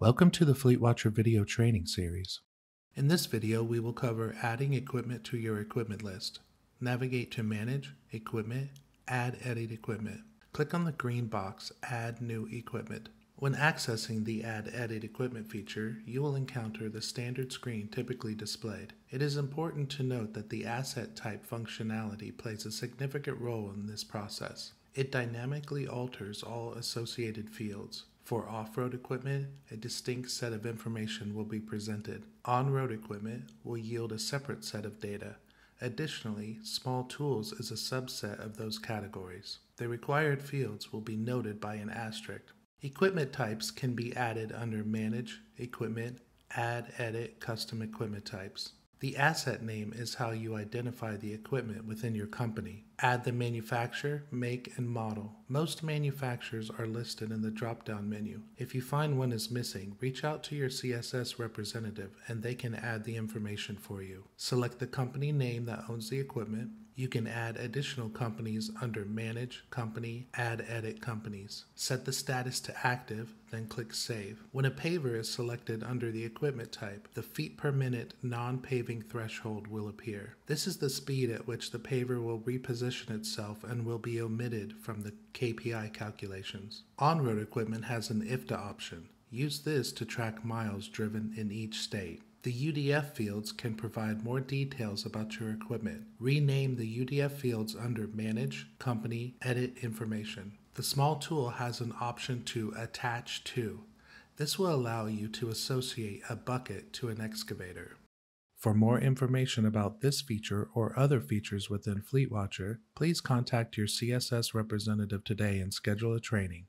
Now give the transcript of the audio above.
Welcome to the FleetWatcher video training series. In this video, we will cover adding equipment to your equipment list. Navigate to Manage, Equipment, Add Edit Equipment. Click on the green box, Add New Equipment. When accessing the Add Edit Equipment feature, you will encounter the standard screen typically displayed. It is important to note that the asset type functionality plays a significant role in this process. It dynamically alters all associated fields. For off-road equipment, a distinct set of information will be presented. On-road equipment will yield a separate set of data. Additionally, small tools is a subset of those categories. The required fields will be noted by an asterisk. Equipment types can be added under Manage, Equipment, Add, Edit, Custom Equipment Types. The asset name is how you identify the equipment within your company. Add the manufacturer, make, and model. Most manufacturers are listed in the drop down menu. If you find one is missing, reach out to your CSS representative and they can add the information for you. Select the company name that owns the equipment. You can add additional companies under Manage Company, Add Edit Companies. Set the status to active, then click Save. When a paver is selected under the equipment type, the feet per minute non paving threshold will appear. This is the speed at which the paver will reposition itself and will be omitted from the KPI calculations. On road equipment has an IFTA option. Use this to track miles driven in each state. The UDF fields can provide more details about your equipment. Rename the UDF fields under Manage, Company, Edit Information. The small tool has an option to Attach to. This will allow you to associate a bucket to an excavator. For more information about this feature or other features within FleetWatcher, please contact your CSS representative today and schedule a training.